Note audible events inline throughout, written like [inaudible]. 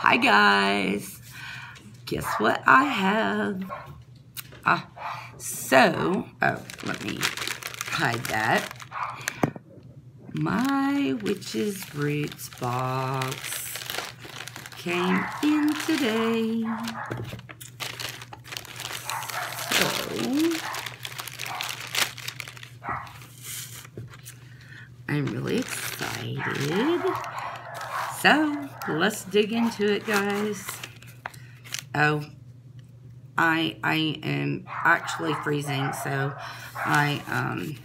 Hi guys. Guess what I have? Ah, so, oh, let me hide that. My Witch's Roots box came in today. So, I'm really excited. So, let's dig into it, guys. Oh, I I am actually freezing, so I um,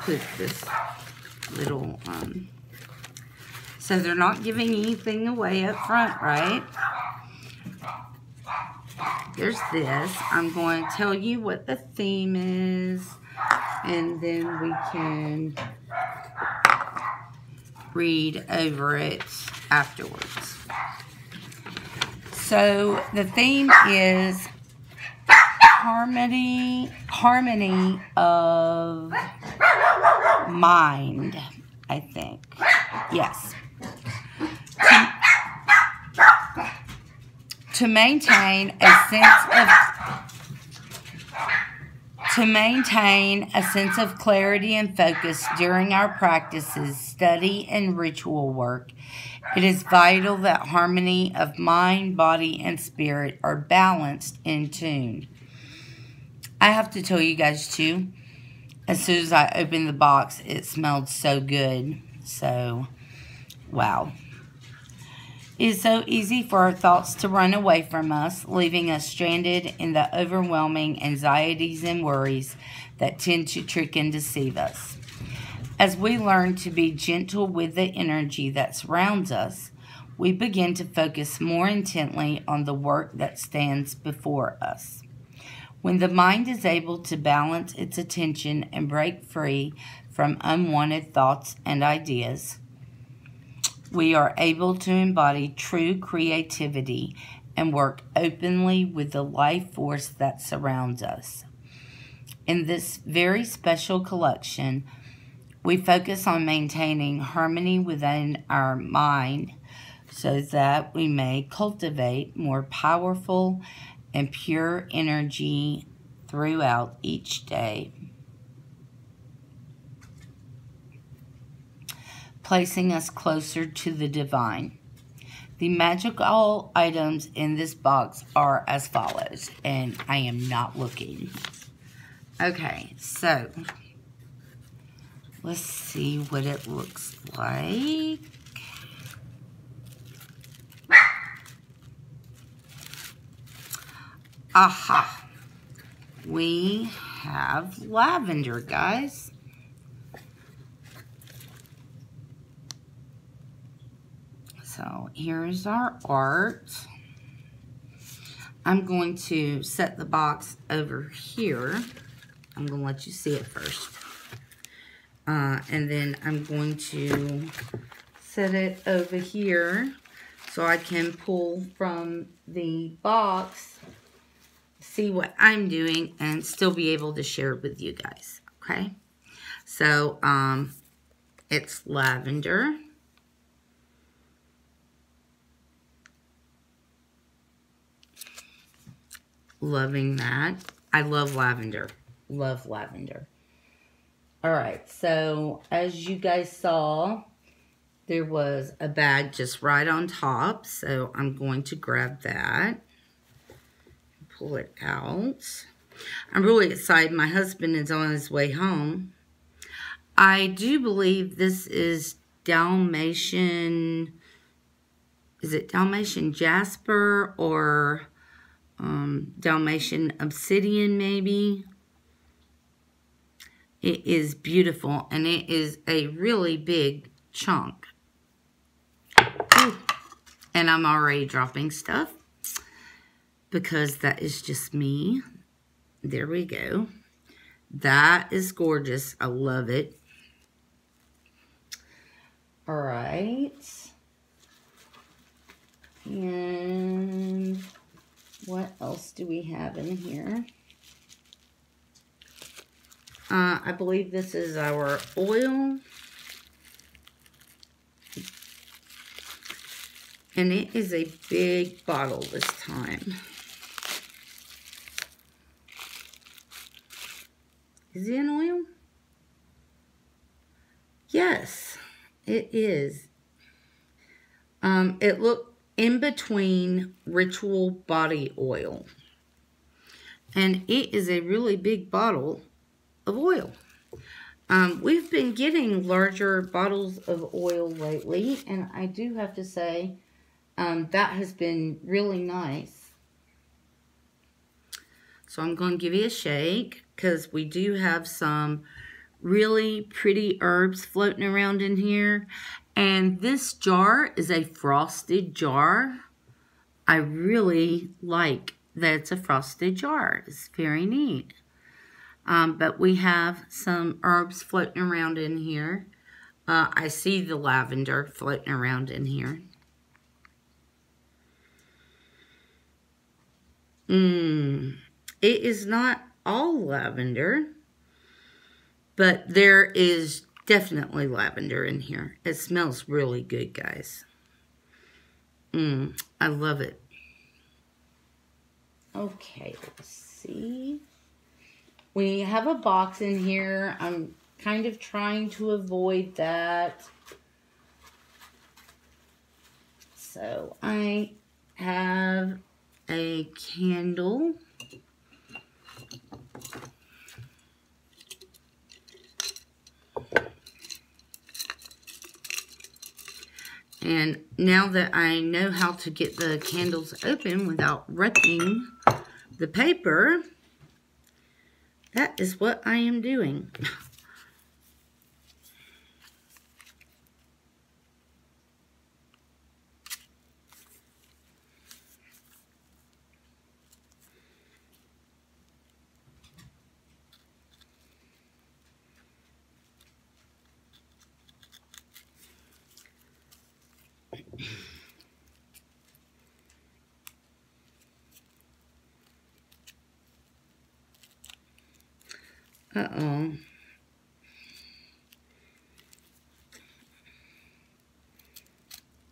put this little, um, so they're not giving anything away up front, right? There's this. I'm going to tell you what the theme is, and then we can read over it afterwards. So the theme is harmony harmony of mind, I think. Yes. To, to maintain a sense of to maintain a sense of clarity and focus during our practices, study, and ritual work, it is vital that harmony of mind, body, and spirit are balanced and tuned. I have to tell you guys too, as soon as I opened the box, it smelled so good. So, wow. It is so easy for our thoughts to run away from us, leaving us stranded in the overwhelming anxieties and worries that tend to trick and deceive us. As we learn to be gentle with the energy that surrounds us, we begin to focus more intently on the work that stands before us. When the mind is able to balance its attention and break free from unwanted thoughts and ideas, we are able to embody true creativity and work openly with the life force that surrounds us. In this very special collection, we focus on maintaining harmony within our mind so that we may cultivate more powerful and pure energy throughout each day. placing us closer to the divine. The magical items in this box are as follows, and I am not looking. Okay, so let's see what it looks like. Aha! We have lavender, guys. So here's our art. I'm going to set the box over here. I'm going to let you see it first. Uh, and then I'm going to set it over here so I can pull from the box, see what I'm doing, and still be able to share it with you guys, okay? So, um, it's lavender. Loving that. I love lavender. Love lavender. All right, so as you guys saw, there was a bag just right on top. So I'm going to grab that. Pull it out. I'm really excited. My husband is on his way home. I do believe this is Dalmatian, is it Dalmatian Jasper or um, Dalmatian Obsidian maybe. It is beautiful and it is a really big chunk. Ooh. And I'm already dropping stuff because that is just me. There we go. That is gorgeous. I love it. All right. And what else do we have in here? Uh, I believe this is our oil. And it is a big bottle this time. Is it an oil? Yes, it is. Um, it looked in between Ritual Body Oil. And it is a really big bottle of oil. Um, we've been getting larger bottles of oil lately, and I do have to say um, that has been really nice. So I'm going to give you a shake because we do have some really pretty herbs floating around in here. And this jar is a frosted jar. I really like that it's a frosted jar. It's very neat. Um, but we have some herbs floating around in here. Uh, I see the lavender floating around in here. Mmm. It is not all lavender, but there is definitely lavender in here. It smells really good, guys. Mmm. I love it. Okay, let's see. We have a box in here. I'm kind of trying to avoid that. So I have a candle. And now that I know how to get the candles open without wrecking the paper, that is what I am doing. Uh-oh.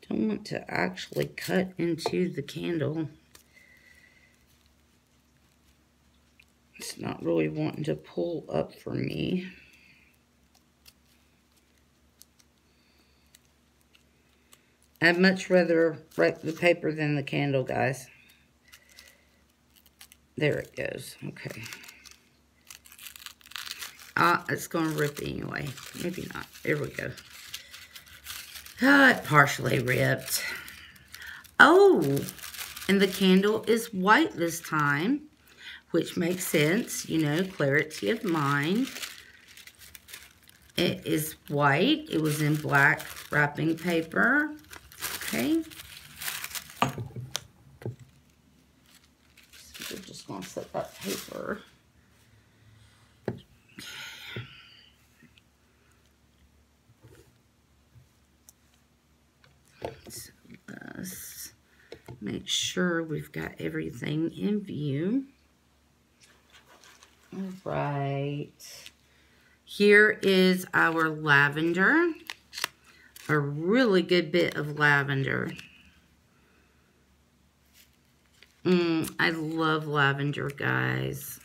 Don't want to actually cut into the candle. It's not really wanting to pull up for me. I'd much rather write the paper than the candle, guys. There it goes. Okay. Ah, it's going to rip anyway. Maybe not. Here we go. Ah, it partially ripped. Oh, and the candle is white this time, which makes sense. You know, clarity of mind. It is white. It was in black wrapping paper. Okay. So we're just going to set that paper. Make sure we've got everything in view. All right. Here is our lavender. A really good bit of lavender. Mm, I love lavender, guys.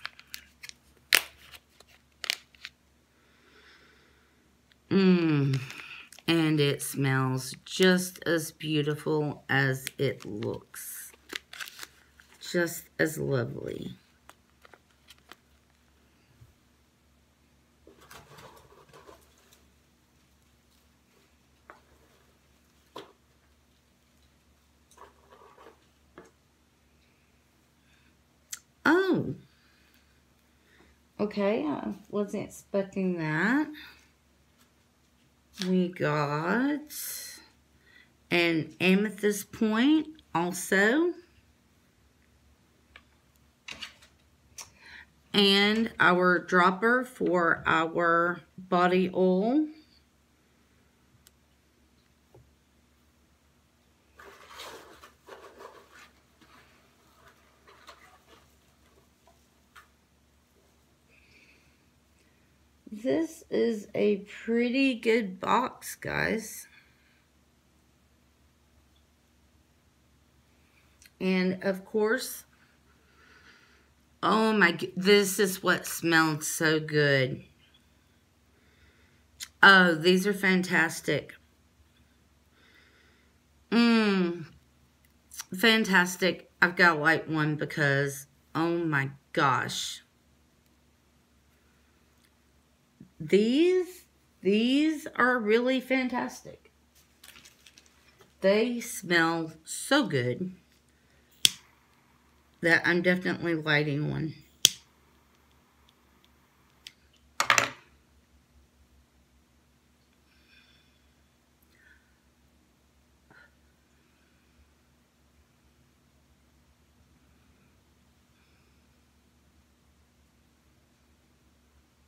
Mmm and it smells just as beautiful as it looks. Just as lovely. Oh. Okay, I wasn't expecting that we got an amethyst point also. And our dropper for our body oil. This is a pretty good box, guys. And of course, oh my, this is what smelled so good. Oh, these are fantastic. Mmm, fantastic. I've got to light one because, oh my gosh. These, these are really fantastic. They smell so good that I'm definitely lighting one.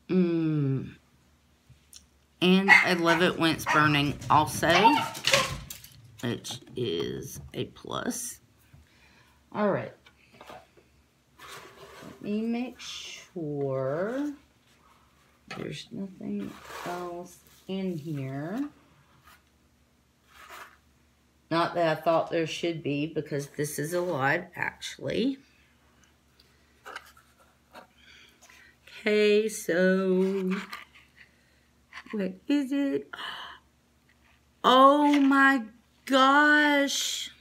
Mmm. And I love it when it's burning also, which is a plus. All right. Let me make sure there's nothing else in here. Not that I thought there should be because this is a lot actually. Okay, so what is it? Oh my gosh.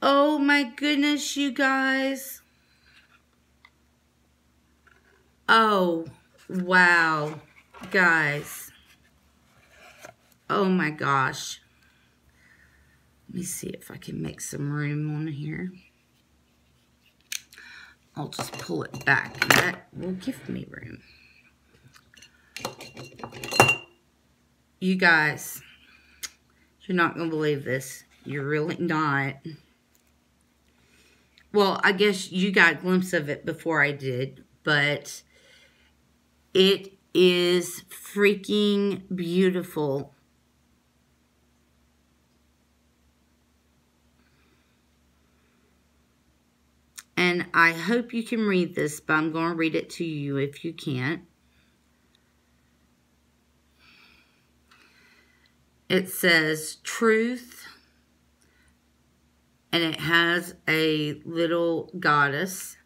Oh my goodness, you guys. Oh, wow. Guys. Oh my gosh. Let me see if I can make some room on here. I'll just pull it back that will give me room. You guys, you're not going to believe this. You're really not. Well, I guess you got a glimpse of it before I did, but it is freaking beautiful. And I hope you can read this, but I'm going to read it to you if you can't. It says truth, and it has a little goddess,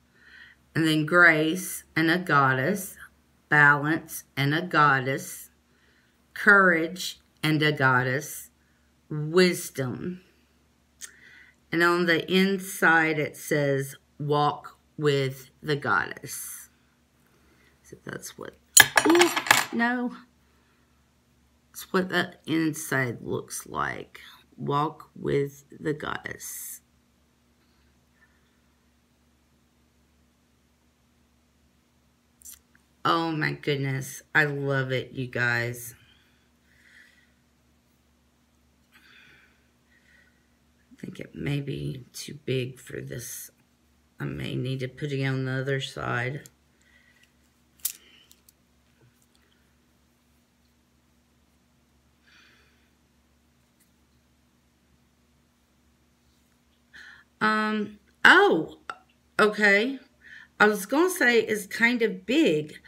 and then grace and a goddess, balance and a goddess, courage and a goddess, wisdom. And on the inside it says walk with the goddess. So that's what, ooh, no. What the inside looks like. Walk with the goddess. Oh my goodness. I love it, you guys. I think it may be too big for this I may need to put it on the other side. Um, oh, okay. I was going to say it's kind of big,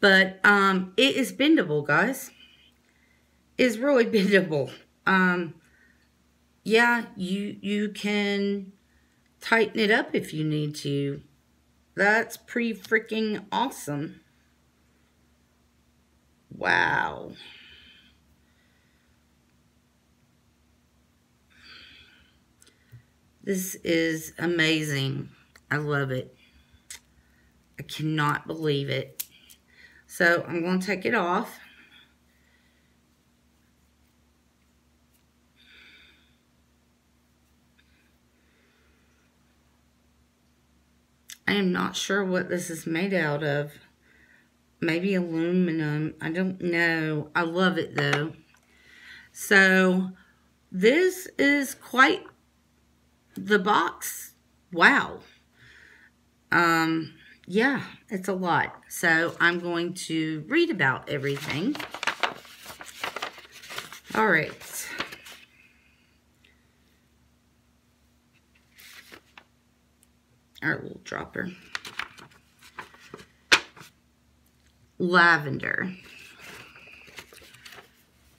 but um, it is bendable, guys. It's really [laughs] bendable. Um, yeah, you, you can tighten it up if you need to. That's pretty freaking awesome. Wow. This is amazing. I love it. I cannot believe it. So I'm going to take it off. I am not sure what this is made out of. Maybe aluminum. I don't know. I love it though. So this is quite the box. Wow. Um, yeah, it's a lot. So I'm going to read about everything. All right. our little dropper. Lavender.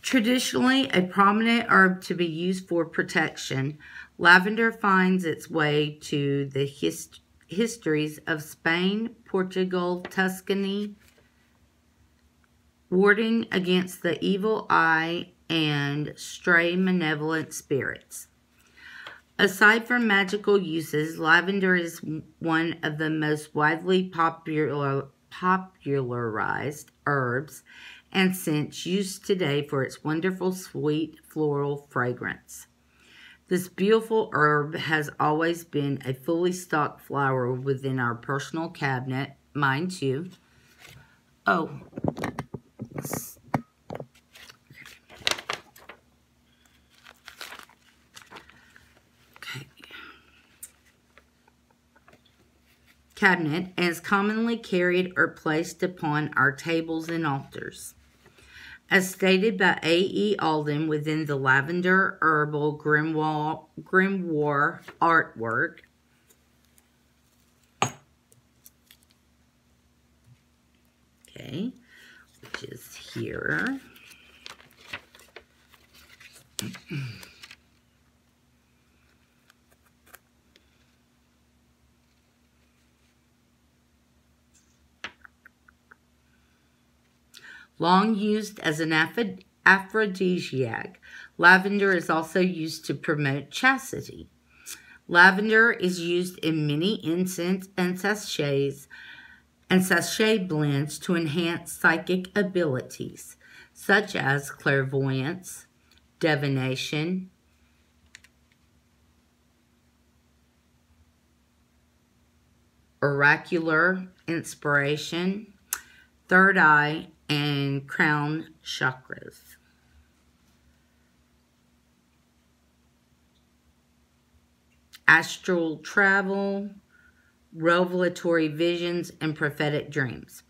Traditionally, a prominent herb to be used for protection, lavender finds its way to the hist histories of Spain, Portugal, Tuscany, warding against the evil eye and stray malevolent spirits. Aside from magical uses, lavender is one of the most widely popular, popularized herbs and scents used today for its wonderful sweet floral fragrance. This beautiful herb has always been a fully stocked flower within our personal cabinet, mine too. Oh, cabinet and is commonly carried or placed upon our tables and altars. As stated by A. E. Alden within the Lavender Herbal Grimoire, Grimoire artwork, okay, which is here. [clears throat] Long used as an aphrodisiac, lavender is also used to promote chastity. Lavender is used in many incense and sachets and sachet blends to enhance psychic abilities, such as clairvoyance, divination, oracular inspiration, third eye, and crown chakras. Astral travel, revelatory visions, and prophetic dreams.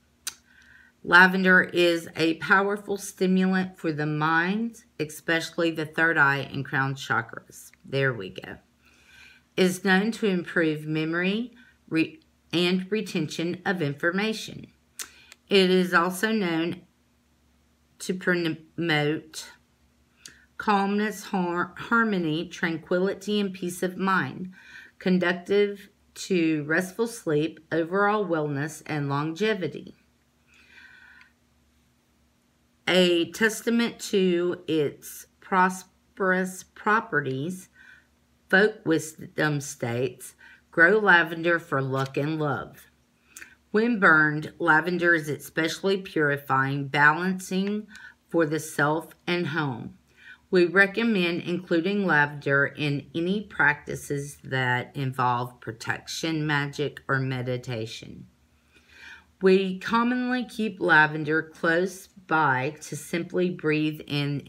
Lavender is a powerful stimulant for the mind, especially the third eye and crown chakras. There we go. Is known to improve memory re and retention of information. It is also known to promote calmness, har harmony, tranquility, and peace of mind, conductive to restful sleep, overall wellness, and longevity. A testament to its prosperous properties, folk wisdom states, grow lavender for luck and love. When burned, lavender is especially purifying, balancing for the self and home. We recommend including lavender in any practices that involve protection, magic, or meditation. We commonly keep lavender close by to simply breathe in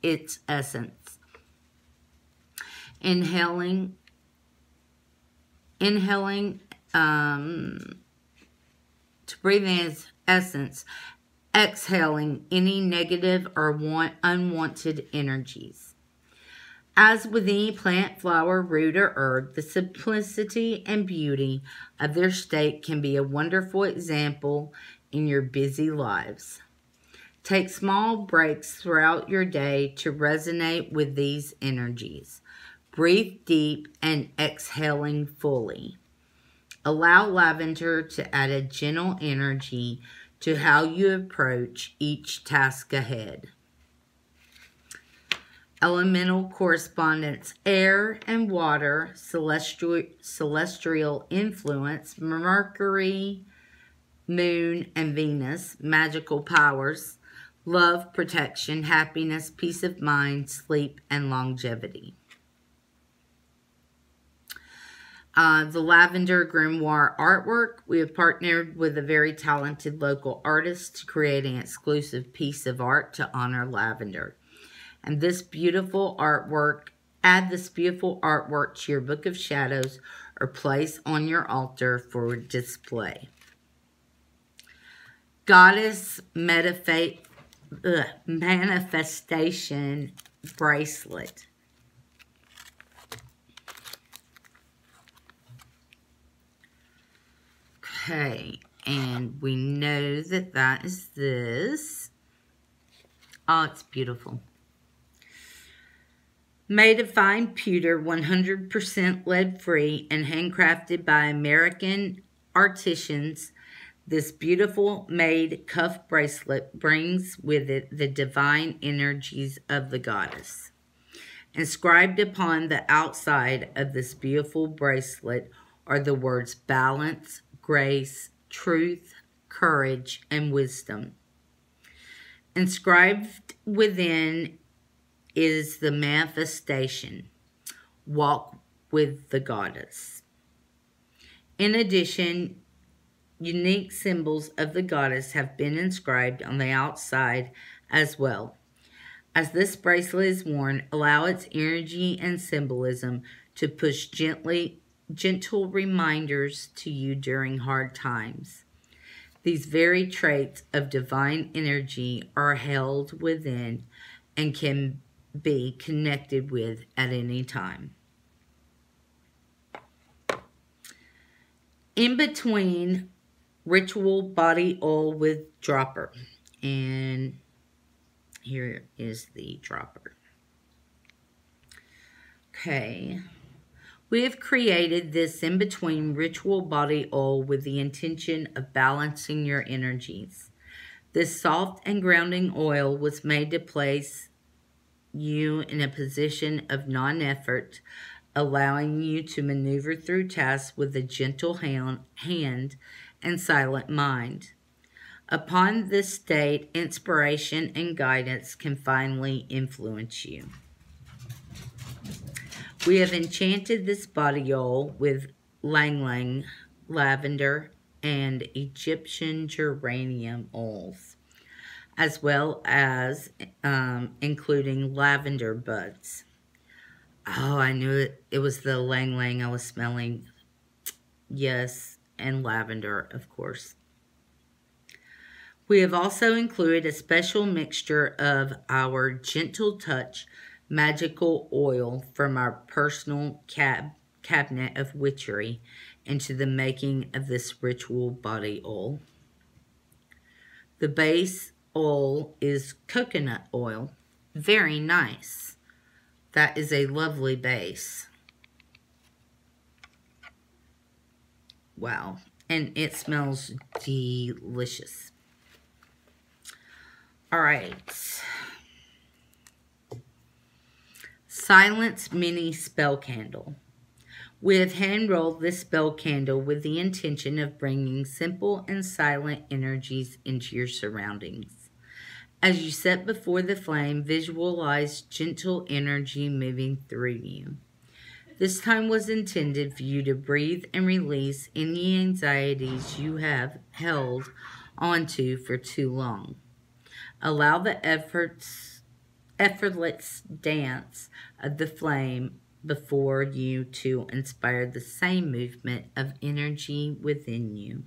its essence. Inhaling, inhaling, um, to breathe in its essence, exhaling any negative or want, unwanted energies. As with any plant, flower, root, or herb, the simplicity and beauty of their state can be a wonderful example in your busy lives. Take small breaks throughout your day to resonate with these energies. Breathe deep and exhaling fully. Allow lavender to add a gentle energy to how you approach each task ahead. Elemental correspondence, air and water, celestial, celestial influence, Mercury, moon, and Venus, magical powers, love, protection, happiness, peace of mind, sleep, and longevity. Uh, the Lavender Grimoire artwork, we have partnered with a very talented local artist to create an exclusive piece of art to honor lavender. And this beautiful artwork, add this beautiful artwork to your Book of Shadows or place on your altar for display. Goddess Manifestation Bracelet. Okay, and we know that that is this. Oh, it's beautiful. Made of fine pewter, 100% lead free, and handcrafted by American artisans, this beautiful made cuff bracelet brings with it the divine energies of the goddess. Inscribed upon the outside of this beautiful bracelet are the words balance, grace, truth, courage, and wisdom. Inscribed within is the manifestation walk with the goddess. In addition, unique symbols of the goddess have been inscribed on the outside as well. As this bracelet is worn, allow its energy and symbolism to push gently gentle reminders to you during hard times. These very traits of divine energy are held within and can be connected with at any time. In between ritual body oil with dropper. And here is the dropper. Okay. We have created this in-between ritual body oil with the intention of balancing your energies. This soft and grounding oil was made to place you in a position of non-effort, allowing you to maneuver through tasks with a gentle hand, hand and silent mind. Upon this state, inspiration and guidance can finally influence you. We have enchanted this body oil with ylang ylang, lavender, and Egyptian geranium oils, as well as um, including lavender buds. Oh, I knew it. It was the ylang ylang I was smelling. Yes, and lavender, of course. We have also included a special mixture of our Gentle Touch magical oil from our personal cab cabinet of witchery into the making of this ritual body oil. The base oil is coconut oil. Very nice. That is a lovely base. Wow. And it smells delicious. All right. Silence Mini Spell Candle. We have hand rolled this spell candle with the intention of bringing simple and silent energies into your surroundings. As you set before the flame, visualize gentle energy moving through you. This time was intended for you to breathe and release any anxieties you have held onto for too long. Allow the efforts effortless dance of the flame before you to inspire the same movement of energy within you.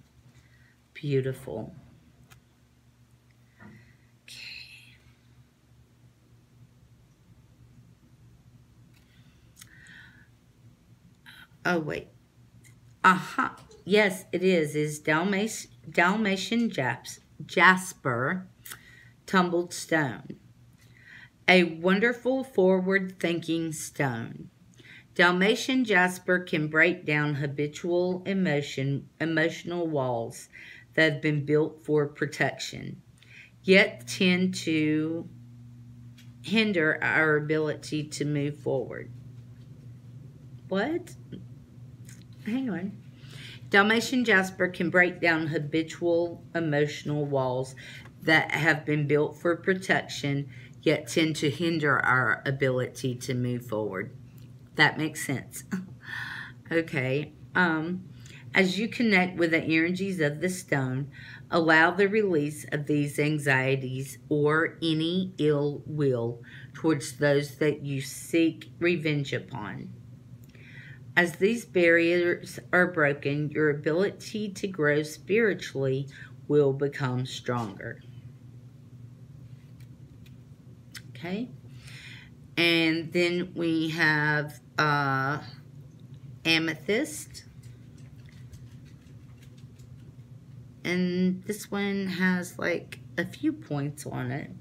Beautiful. Okay. Oh, wait. Aha. Uh -huh. Yes, it is. Is Dalmatian, Dalmatian Japs, Jasper tumbled stone. A wonderful forward-thinking stone. Dalmatian jasper can break down habitual emotion, emotional walls that have been built for protection, yet tend to hinder our ability to move forward. What? Hang on. Dalmatian jasper can break down habitual emotional walls that have been built for protection, yet tend to hinder our ability to move forward. That makes sense. [laughs] okay. Um, as you connect with the energies of the stone, allow the release of these anxieties or any ill will towards those that you seek revenge upon. As these barriers are broken, your ability to grow spiritually will become stronger. Okay? And then we have uh, amethyst. And this one has like a few points on it.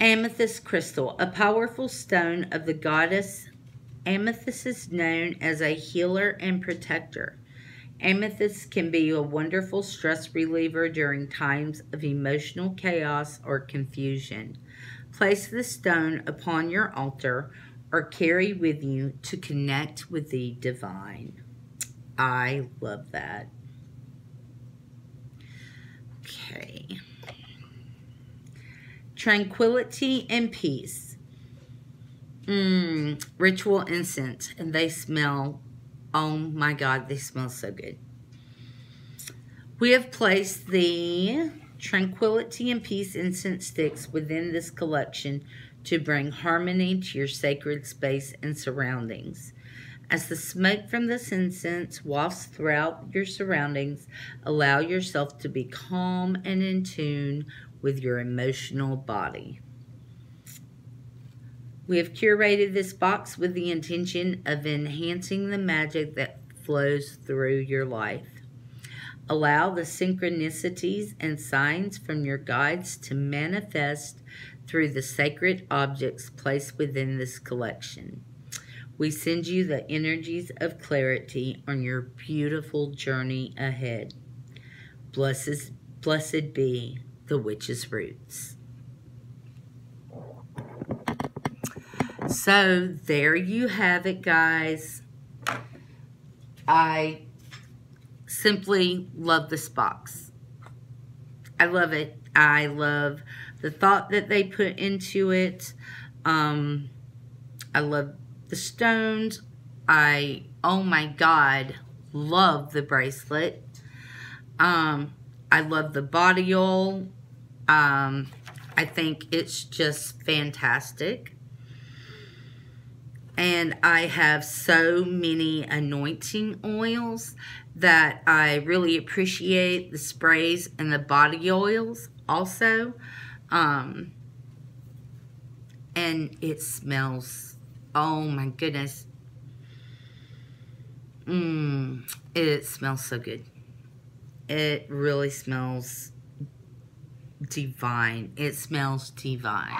Amethyst crystal, a powerful stone of the goddess. Amethyst is known as a healer and protector. Amethyst can be a wonderful stress reliever during times of emotional chaos or confusion. Place the stone upon your altar or carry with you to connect with the divine. I love that. Okay. Tranquility and peace. Mmm, ritual incense, and they smell, oh my God, they smell so good. We have placed the Tranquility and Peace incense sticks within this collection to bring harmony to your sacred space and surroundings. As the smoke from this incense wafts throughout your surroundings, allow yourself to be calm and in tune with your emotional body. We have curated this box with the intention of enhancing the magic that flows through your life. Allow the synchronicities and signs from your guides to manifest through the sacred objects placed within this collection. We send you the energies of clarity on your beautiful journey ahead. Blessed, blessed be the witch's roots. So there you have it, guys. I simply love this box. I love it. I love the thought that they put into it. Um, I love the stones. I, oh my God, love the bracelet. Um, I love the body oil. Um, I think it's just fantastic. And I have so many anointing oils that I really appreciate the sprays and the body oils also. Um, and it smells, oh my goodness. Mmm, it smells so good. It really smells divine. It smells divine.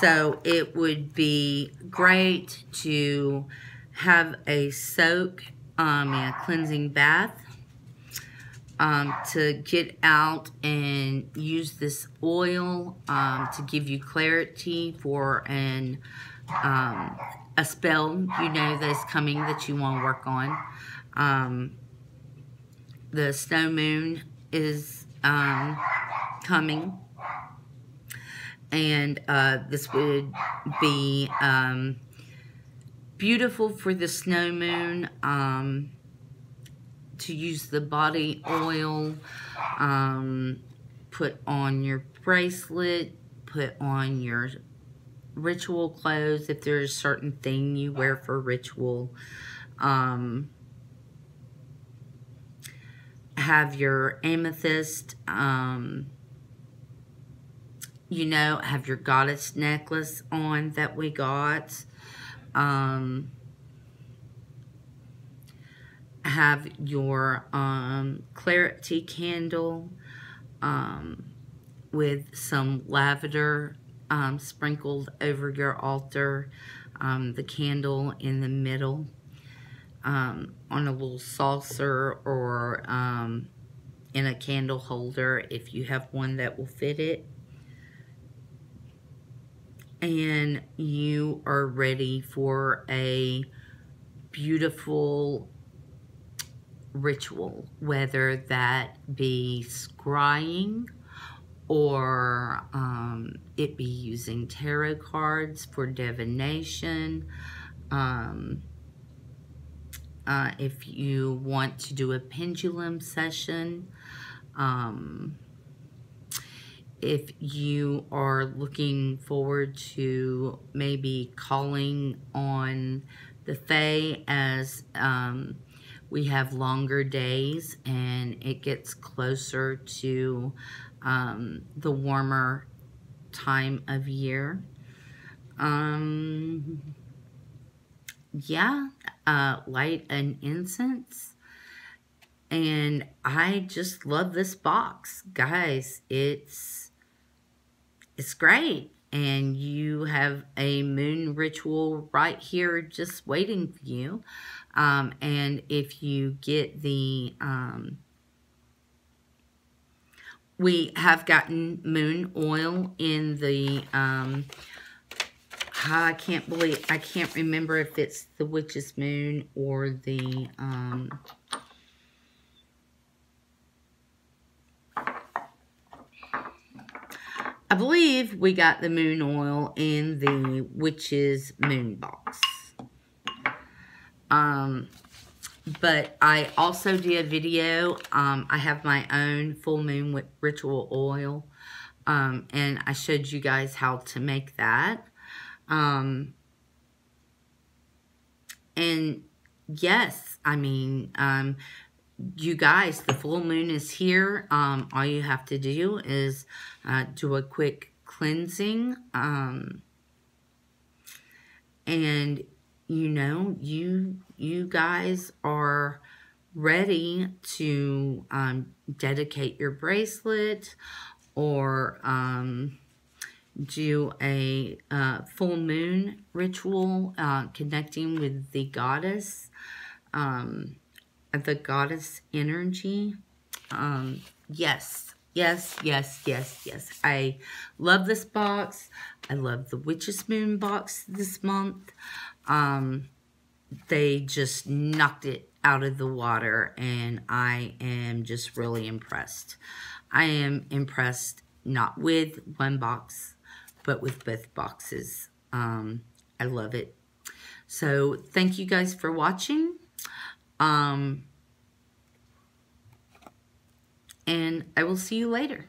So it would be great to have a soak um, a cleansing bath um, to get out and use this oil um, to give you clarity for an um, a spell you know that's coming that you want to work on. Um, the snow moon is um, coming and uh, this would be um, beautiful for the snow moon um, to use the body oil um, put on your bracelet put on your ritual clothes if there's a certain thing you wear for ritual um, have your amethyst um, you know, have your goddess necklace on that we got. Um, have your um, clarity candle um, with some lavender um, sprinkled over your altar. Um, the candle in the middle um, on a little saucer or um, in a candle holder if you have one that will fit it and you are ready for a beautiful ritual, whether that be scrying or um, it be using tarot cards for divination. Um, uh, if you want to do a pendulum session, um, if you are looking forward to maybe calling on the Fae as um, we have longer days and it gets closer to um, the warmer time of year. Um, yeah, uh, light an incense. And I just love this box. Guys, it's it's great. And you have a moon ritual right here just waiting for you. Um, and if you get the, um, we have gotten moon oil in the, um, I can't believe, I can't remember if it's the witch's moon or the, um, I believe we got the moon oil in the witch's moon box. Um, but I also did a video. Um, I have my own full moon ritual oil. Um, and I showed you guys how to make that. Um, and yes, I mean, um, you guys, the full moon is here. Um, all you have to do is uh, do a quick cleansing. Um, and, you know, you, you guys are ready to um, dedicate your bracelet or um, do a uh, full moon ritual uh, connecting with the goddess. Um, the goddess energy. Um, yes, yes, yes, yes, yes. I love this box. I love the Witch's Moon box this month. Um, they just knocked it out of the water and I am just really impressed. I am impressed not with one box, but with both boxes. Um, I love it. So thank you guys for watching. Um, and I will see you later.